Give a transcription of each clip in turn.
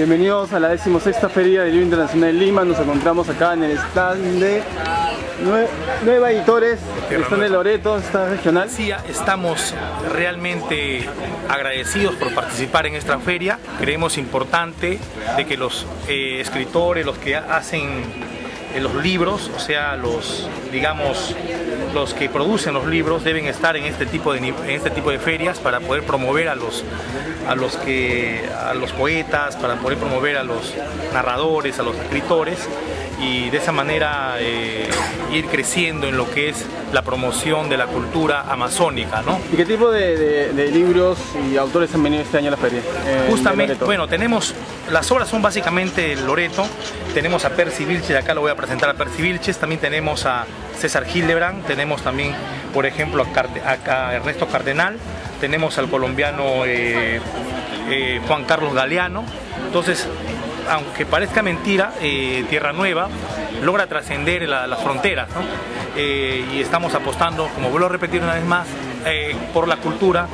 Bienvenidos a la 16 Feria del Libro Internacional de Lima. Nos encontramos acá en el stand de Nue- Nueva Editores, el stand de Loreto, stand regional. Sí, estamos realmente agradecidos por participar en esta feria. Creemos importante de que los eh, escritores, los que hacen eh, los libros, o sea, los, digamos, los que producen los libros deben estar en este tipo de, en este tipo de ferias para poder promover a los, a los, que, a los poetas, para poder promover a los narradores, a los escritores y de esa manera eh, ir creciendo en lo que es la promoción de la cultura amazónica, ¿no? ¿Y qué tipo de, de- de libros y autores han venido este año a la feria? Eh, Justamente, bueno, tenemos, las obras son básicamente Loreto, tenemos a Percy Vilches, acá lo voy a presentar a Percy Vilches, también tenemos a César Hildebrand, tenemos también, por ejemplo, a, Ernesto Cardenal, tenemos al colombiano eh, eh, Juan Carlos Galeano, entonces, aunque parezca mentira, eh, Tierra Nueva logra trascender la- las fronteras, ¿no? Y estamos apostando, como vuelvo a repetir una vez más, eh, por la cultura,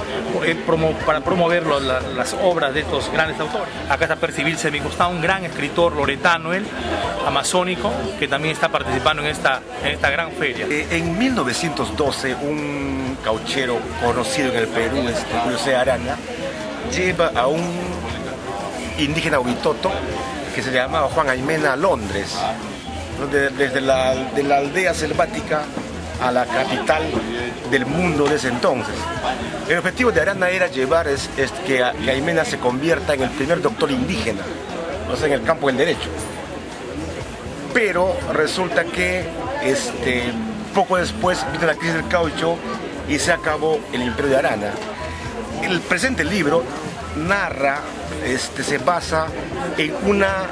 eh, para promover las obras de estos grandes autores. Acá está percibirse a mi costado un gran escritor loretano, él, amazónico, que también está participando en esta, en esta gran feria. Eh, En 1912, un cauchero conocido en el Perú, este. Arana, lleva a un indígena huitoto que se llamaba Juan Aymena a Londres, desde la, de la aldea selvática a la capital del mundo de ese entonces. El objetivo de Arana era llevar es, que, a- se convierta en el primer doctor indígena, o sea, en el campo del derecho pero resulta que este, poco después vino la crisis del caucho y se acabó el imperio de Arana. El presente libro narra, este, se basa en, una,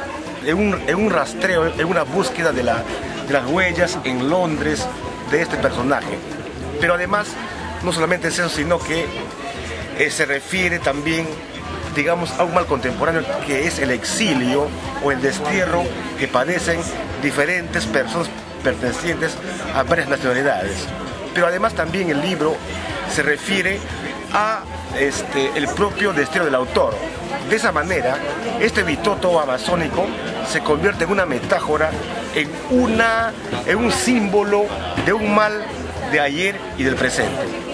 en, un, en un rastreo, en una búsqueda de, la- de las huellas en Londres de este personaje. Pero además, no solamente es eso, sino que eh, se refiere también, digamos, a un mal contemporáneo que es el exilio o el destierro que padecen diferentes personas pertenecientes a varias nacionalidades. Pero además también el libro se refiere a este, el propio destino del autor. De esa manera, este bitoto amazónico se convierte en una metáfora, en, una, en un símbolo de un mal de ayer y del presente.